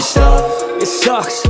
stuff. It sucks